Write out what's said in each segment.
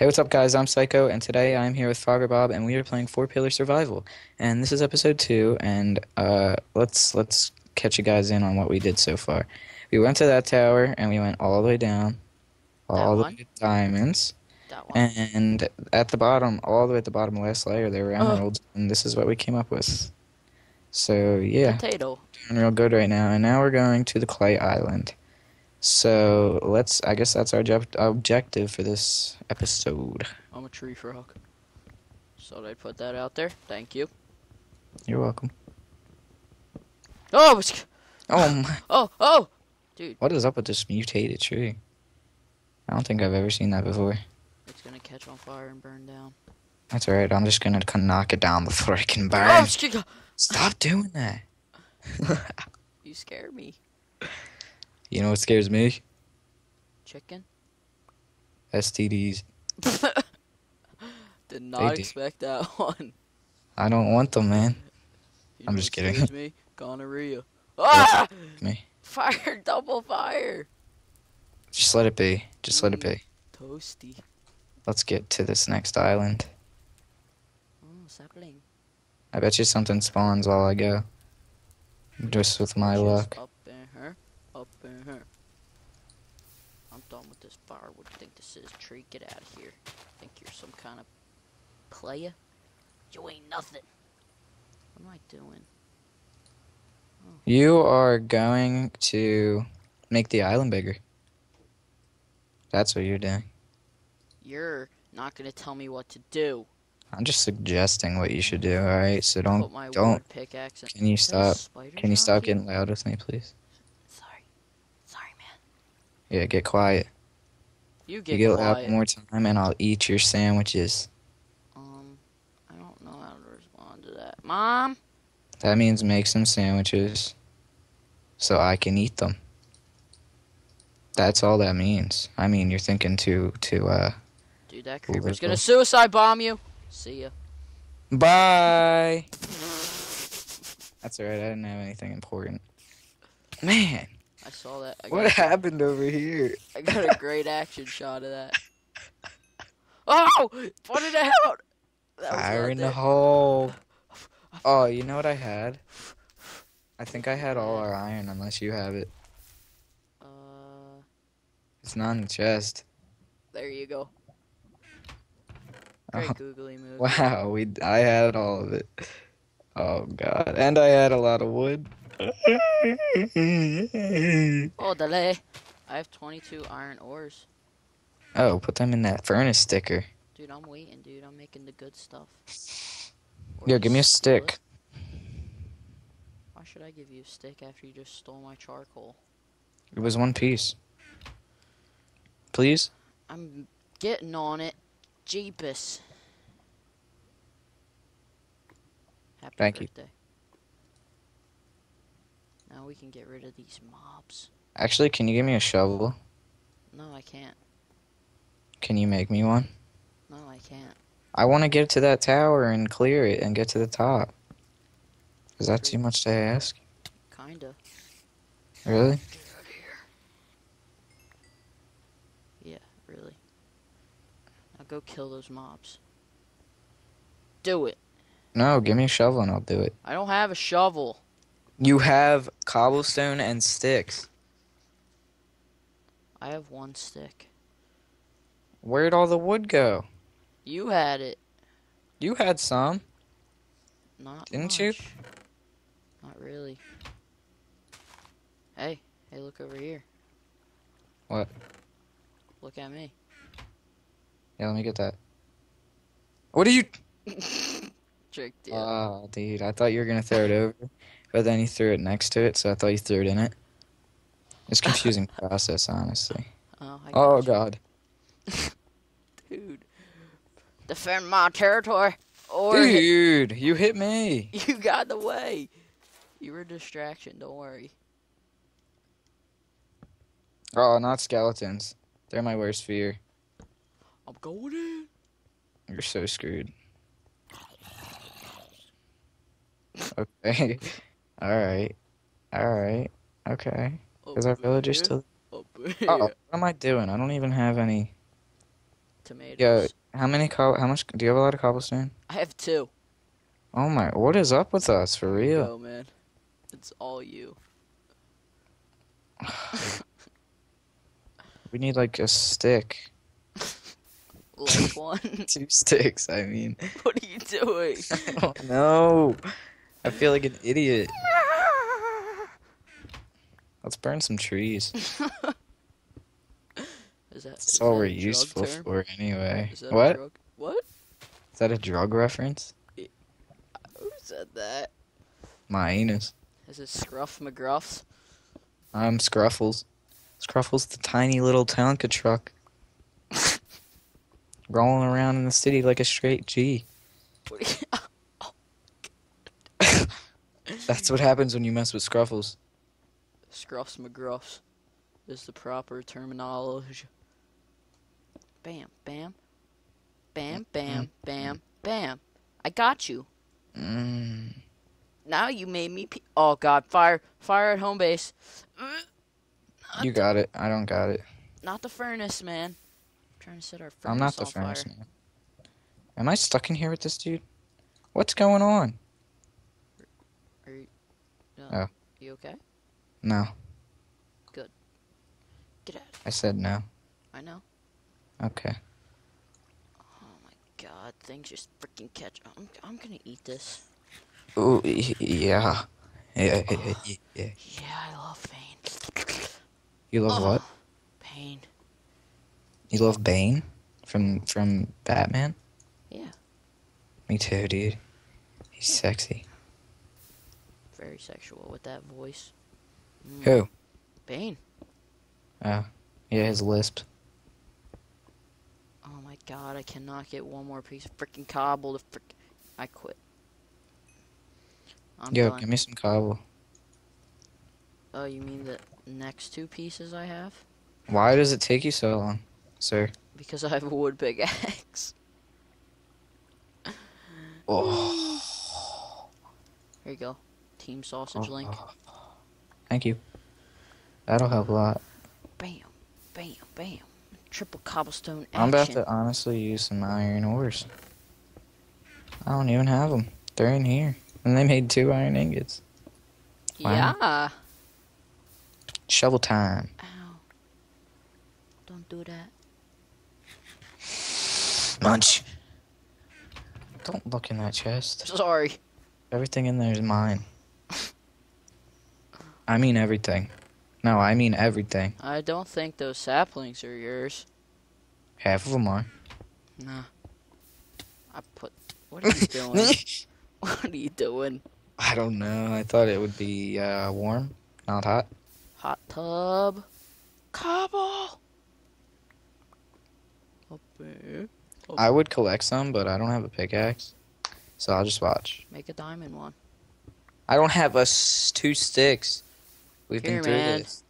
Hey, what's up, guys? I'm Psycho, and today I'm here with Frogger Bob, and we are playing Four Pillar Survival. And this is episode two, and uh, let's let's catch you guys in on what we did so far. We went to that tower, and we went all the way down, all the way to diamonds, That one. and at the bottom, all the way at the bottom last layer, there were Oh. emeralds, and this is what we came up with. So yeah, Potato. doing real good right now, and now we're going to the Clay Island. So let's. I guess that's our object- objective for this episode. I'm a tree frog. So I'd put that out there. Thank you. You're welcome. Oh, Oh my. oh, oh! Dude. What is up with this mutated tree? I don't think I've ever seen that before. It's gonna catch on fire and burn down. That's alright, I'm just gonna knock it down before I can Oh, burn. it's- Stop doing that. you scare me. you know what scares me? Chicken? STDs. Did not do. expect that one. I don't want them, man. You I'm just kidding. me? Gonorrhea. Ah! Me. Fire, double fire. Just let it be. Just let it be. Toasty. Let's get to this next island. Oh, sapling. I bet you something spawns while I go. Just with my Just luck. Up in her. Up in her. I'm done with this fire. What do you think this is? Tree, get out of here. Think you're some kind of player? You ain't nothing. What am I doing? Oh. You are going to make the island bigger. That's what you're doing. You're not gonna tell me what to do. I'm just suggesting what you should do, alright? So don't my don't wood pickaxe can you stop can you stop getting loud with me, please? Sorry. Sorry, man. Yeah, get quiet. You You get, get quiet. more time and I'll eat your sandwiches. Um, I don't know how to respond to that. Mom? That means make some sandwiches so I can eat them. That's all that means. I mean, you're thinking to to uh Dude, that creeper's gonna suicide bomb you. See ya. bye. That's alright. I didn't have anything important. Man, I saw that. I what happened over here? I got a great action shot of that. Oh! Put it out! That was Fire in the hole. Oh, you know what I had? I think I had all our iron, unless you have it. Uh, It's not in the chest. there you go. Great Oh, googly move. wow, we I had all of it. Oh god, and I had a lot of wood. Oh, delay. I have 22 iron ores. oh, put them in that furnace sticker. Dude, I'm waiting, dude. I'm making the good stuff. Or Yo, give me a stick. it. Why should I give you a stick after you just stole my charcoal? It was one piece. Please? I'm getting on it. Jeepus. Happy Thank you. Now we can get rid of these mobs. Actually, can you give me a shovel? No, I can't. Can you make me one? No, I can't. I want to get to that tower and clear it and get to the top. Is that too much to ask? Kinda. Really? Get out of here. Yeah, really. Now go kill those mobs. Do it. No, give me a shovel and I'll do it. I don't have a shovel. You have cobblestone and sticks. I have one stick. Where'd all the wood go? You had it. You had some. Not Didn't you? Not really. Hey, hey, look over here. What? Look at me. Yeah, let me get that. What are you? Tricked you. Oh, ah, dude, I thought you were gonna throw it over, but then you threw it next to it, so I thought you threw it in it. It's confusing process, honestly. oh, I Oh. God, dude. Defend my territory, or dude, you hit me. you got the way. You were a distraction. Don't worry. Oh, not skeletons. They're my worst fear. I'm going in. You're so screwed. Okay. All right. All right. Okay. Oh, is our Up villager still? Oh, what am I doing? I don't even have any. tomatoes. Yeah. How many co- How much? Do you have a lot of cobblestone? I have two. Oh my! What is up with us for real? Go, man. It's all you. We need like a stick. Like one. Two sticks. I mean. what are you doing? oh no! I feel like an idiot. Let's burn some trees. Is that, That's is all that we're useful term? for anyway. Is that What? What? Is that a drug reference? Who said that? My anus. Is it Scruff McGruffs? I'm Scruffles. Scruffles the tiny little Tonka truck. Rolling around in the city like a straight G. You- oh, That's what happens when you mess with Scruffles. Scruffs McGruffs is the proper terminology. Bam, bam, bam, bam, bam, bam. I got you. Mm. Now you made me. Pe- oh God! Fire! Fire at home base. You got it. I don't got it. Not the furnace, man. I'm trying to set our furnace I'm not the on furnace fire. man. Am I stuck in here with this dude? What's going on? Are you, no. Oh. You okay? No. Good. Get out. I said no. I know. Okay. Oh my God! Things just freaking catch. I'm. I'm gonna eat this. Ooh, yeah. Yeah, yeah, yeah, yeah. Yeah, I love pain. You love what? Oh, Pain. You love Bane from from Batman? Yeah. Me too, dude. He's sexy. Very sexual with that voice. Mm. Who? Bane. Oh, yeah, his lisp. Oh my god, I cannot get one more piece of freaking cobble to frick. I quit. I'm Yo, done. give me some cobble. Oh, you mean the next two pieces I have? Why does it take you so long, sir? Because I have a wood pickaxe. Oh. Here you go. Team sausage link. Thank you. That'll help a lot. Bam, bam, bam. Triple cobblestone action. I'm about to honestly use some iron ores. I don't even have them. They're in here. And they made two iron ingots. Wow. Yeah. Shovel time. Ow. Don't do that. Munch. Don't look in that chest. Sorry. Everything in there is mine. I mean everything. No, I mean everything. I don't think those saplings are yours. Half of them are. Nah. I put. What are you doing? what are you doing? I don't know. I thought it would be uh, warm, not hot. Hot tub. Cobble. Up there. I would collect some, but I don't have a pickaxe, so I'll just watch. Make a diamond one. I don't have us two sticks. We've Here, been through man. this.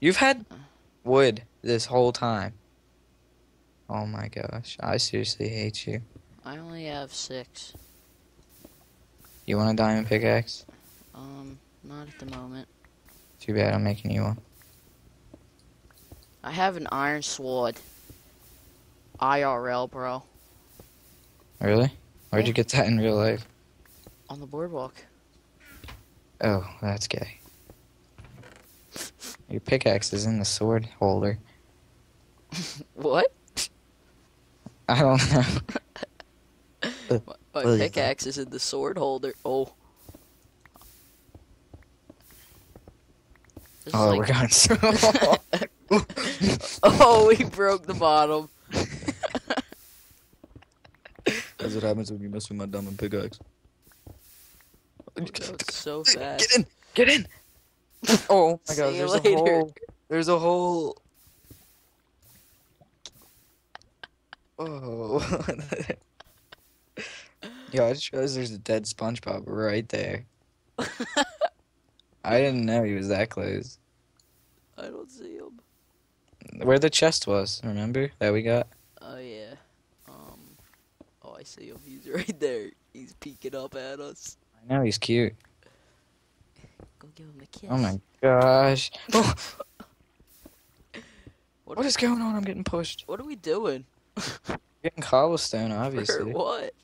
You've had wood this whole time. Oh my gosh, I seriously hate you. I only have six. You want a diamond pickaxe? Um, not at the moment. Too bad I'm making you one. I have an iron sword. IRL, bro. Really? Where'd Yeah. you get that in real life? On the boardwalk. Oh, that's gay. Your pickaxe is in the sword holder. What? I don't know. My Well, yeah. pickaxe is in the sword holder. Oh. This Oh, like- we're going so. oh, we broke the bottom. That's what happens when you mess with my diamond pickaxe. So Get in! Get in! Oh my god, there's later. a hole. There's a hole. Oh. Yo, I just realized there's a dead SpongeBob right there. I didn't know he was that close. I don't see him. Where the chest was, remember? That we got? Oh yeah. Um. Oh, I see him. He's right there. He's peeking up at us. I know, he's cute. Go give him a kiss. Oh my gosh. What, What is going on? I'm getting pushed. what are we doing? Getting cobblestone, obviously. For what?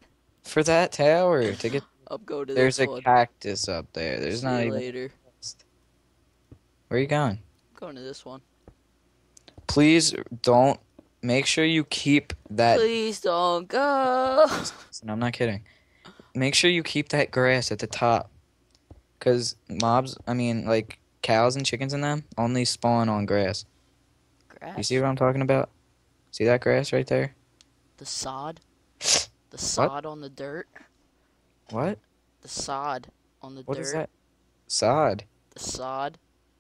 For that tower to get. I'm going to There's a one. cactus up there. There's See not even. later. Where are you going? I'm going to this one. Please don't. Make sure you keep that. Please don't go. And I'm not kidding. Make sure you keep that grass at the top. Because mobs, I mean, like cows and chickens and them, only spawn on grass. Grass. You see what I'm talking about? See that grass right there? the sod? The sod on the dirt? What? The sod on the What dirt? is that? Sod. The sod?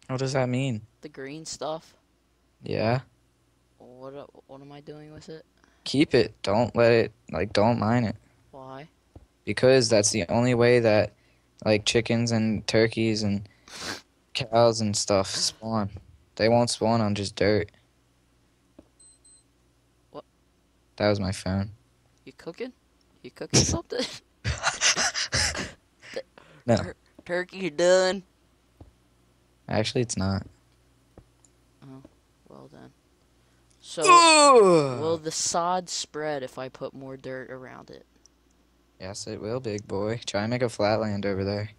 What does that mean? The green stuff? Yeah. What what am I doing with it? Keep it. Don't let it, like, don't mine it. Why? Because that's the only way that, like, chickens and turkeys and cows and stuff spawn. They won't spawn on just dirt. What? That was my phone. You cooking? You cooking something? No. Tur- turkey, done? Actually, it's not. Oh, well then. So, will the sod spread if I put more dirt around it? Yes, it will, big boy. Try and make a flatland over there.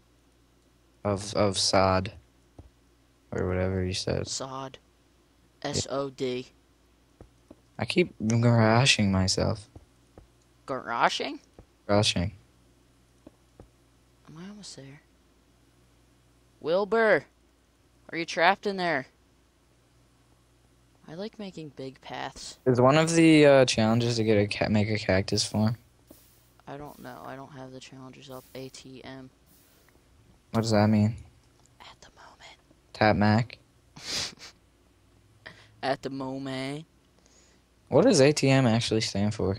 Of of sod. Or whatever you said. Sod. S O D. I keep rushing myself. Garashing? Garashing. Am I almost there? Wilbur! Are you trapped in there? I like making big paths. Is one of the uh, challenges to get a make a cactus farm? I don't know. I don't have the challenges up. ATM. What does that mean? At the moment. Tap Mac. At the moment. What does ATM actually stand for?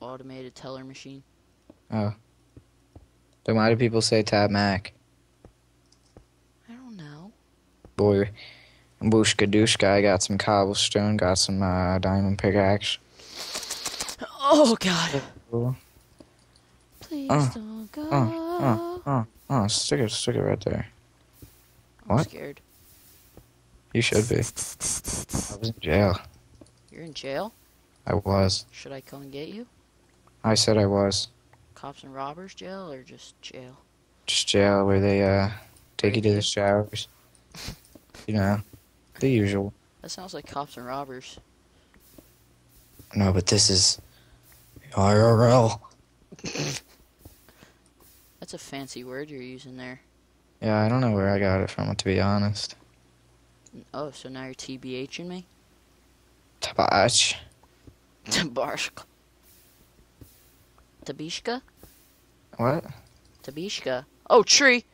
Automated teller machine. Oh. Then why do people say Tap Mac? I don't know. Boy, Booshka Dooshka, I got some cobblestone, got some uh, diamond pickaxe. Oh god. Cool. Uh, go. uh, uh. Oh, stick it, stick it right there. I'm what? scared. You should be. I was in jail. You're in jail? I was. Should I come and get you? I said I was. Cops and robbers jail or just jail? Just jail where they uh take you to the showers. You know, the usual. That sounds like cops and robbers. No, but this is IRL. That's a fancy word you're using there. Yeah, I don't know where I got it from, to be honest. Oh, so now you're TBHing me? Tabach. Tabarshka. Tabishka? What? Tabishka. Oh, tree!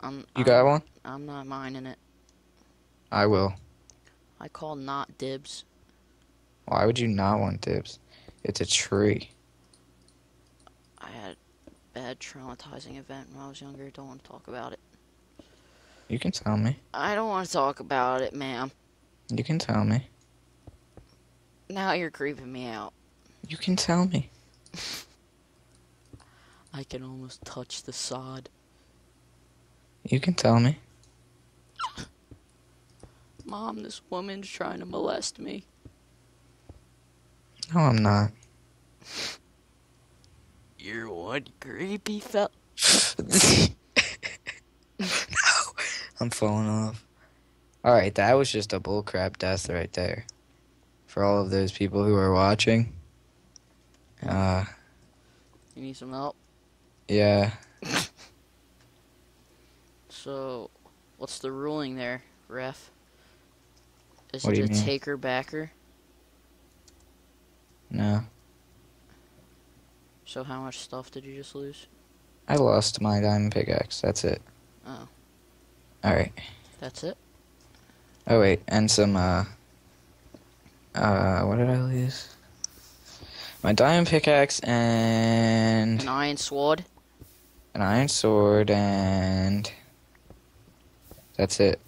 I'm, You I'm, got one? I'm not mining it. I will. I call not dibs. Why would you not want dibs? It's a tree. I had a bad traumatizing event when I was younger. Don't want to talk about it. You can tell me. I don't want to talk about it, ma'am. You can tell me. Now you're creeping me out. You can tell me. I can almost touch the sod. You can tell me. Mom, this woman's trying to molest me. No, I'm not. You're one creepy fella. no, I'm falling off. All right, that was just a bullcrap death right there. For all of those people who are watching. Uh, You need some help? yeah. So, what's the ruling there, ref? Is What it a mean? taker backer? No, So, how much stuff did you just lose? I lost my diamond pickaxe. That's it. Oh. All right. That's it? Oh wait, and some uh uh what did I lose? My diamond pickaxe and An iron sword? an iron sword and that's it.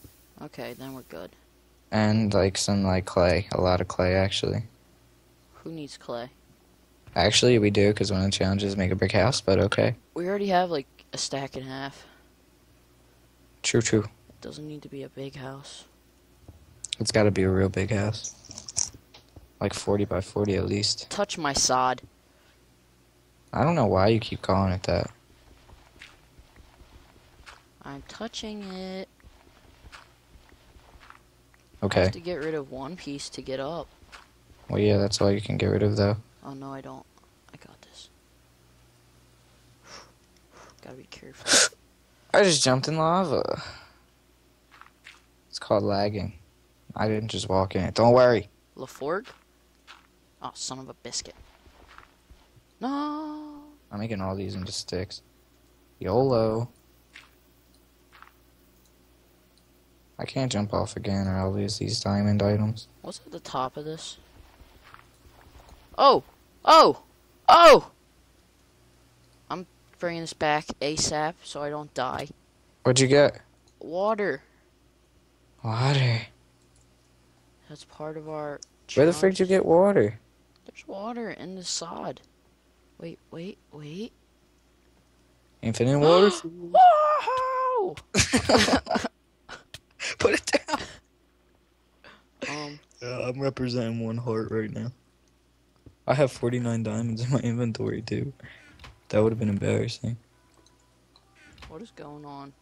Okay, then we're good. And like some like clay, a lot of clay actually. Who needs clay? Actually, we do because one of the challenges is make a brick house, but okay. We already have like a stack and a half. True, true. It doesn't need to be a big house. It's got to be a real big house. Like 40 by 40 at least. Touch my sod. I don't know why you keep calling it that. I'm touching it. I Okay. have to get rid of one piece to get up. Well, yeah, that's all you can get rid of, though. Oh no, I don't. I got this. Gotta be careful. I just jumped in lava. It's called lagging. I didn't just walk in it. Don't worry. LaForgue? Oh, son of a biscuit. No. I'm making all these into sticks. YOLO. I can't jump off again or I'll lose these diamond items. What's at the top of this? Oh! Oh! Oh! I'm bringing this back ASAP so I don't die. What'd you get? Water. Water. That's part of our. Where the frick did you get water? There's water in the sod. Wait, wait, wait. Infinite water? Wow! Put it down. um, Yeah, I'm representing one heart right now. I have 49 diamonds in my inventory too. That would have been embarrassing. what is going on?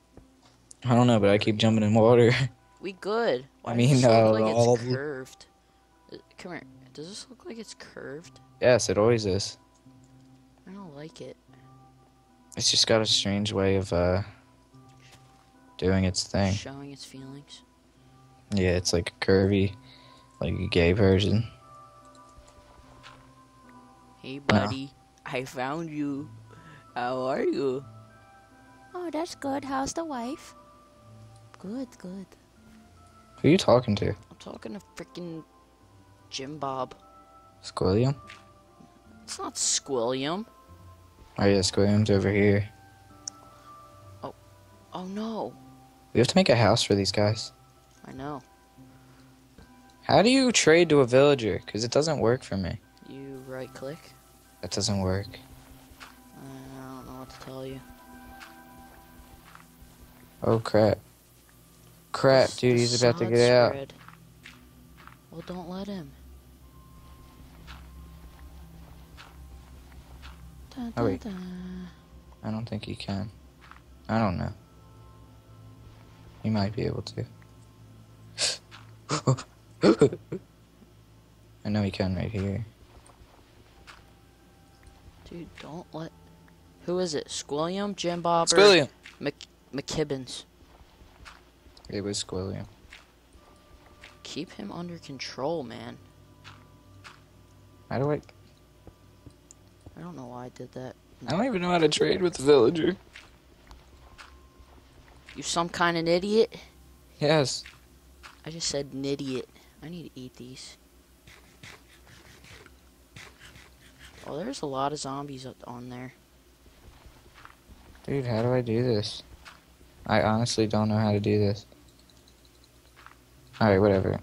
I don't know, but I keep jumping in water. We good. I mean, uh, like all it's curved? Uh, Come here. Does this look like it's curved? yes, it always is. I don't like it. It's just got a strange way of uh doing its thing. Showing its feelings. Yeah, it's like curvy, like a gay version. Hey, buddy. I found you. How are you? Oh, that's good. How's the wife? Good, good. Who are you talking to? I'm talking to freaking Jim Bob. Squilliam? It's not Squilliam. Oh yeah, Squilliam's over here. Oh, oh no. We have to make a house for these guys. I know. How do you trade to a villager? Because it doesn't work for me. You right click. That doesn't work. I don't know what to tell you. Oh crap. Crap, dude, he's about to get out. Well, don't let him. Oh, wait. I don't think he can. I don't know. He might be able to. I know he can right here. Dude, don't let. Who is it? Squilliam, Jim Bob, Squilliam! Mc... McKibbins? It was Squilliam. Keep him under control, man. How do I? I don't know why I did that. I don't even know how to trade with the villager. You some kind of idiot? Yes. I just said an idiot. I need to eat these. Oh, there's a lot of zombies up- on there. Dude, how do I do this? I honestly don't know how to do this. Alright, whatever.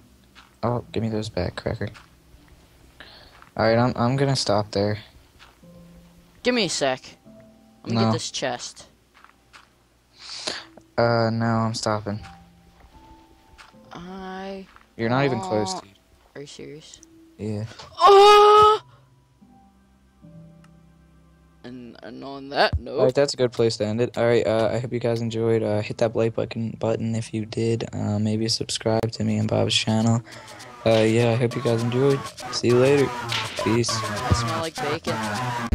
Oh, give me those back, Cracker. Alright, I'm I'm gonna stop there. Give me a sec. Let me No. get this chest. Uh no, I'm stopping. I. You're not even close to Are you serious? Yeah. Oh! And, on that note, Alright, that's a good place to end it. Alright, uh, I hope you guys enjoyed. Uh, hit that like button button if you did. Uh, maybe subscribe to me and Bob's channel. Uh, yeah, I hope you guys enjoyed. See you later. Peace. I smell like bacon.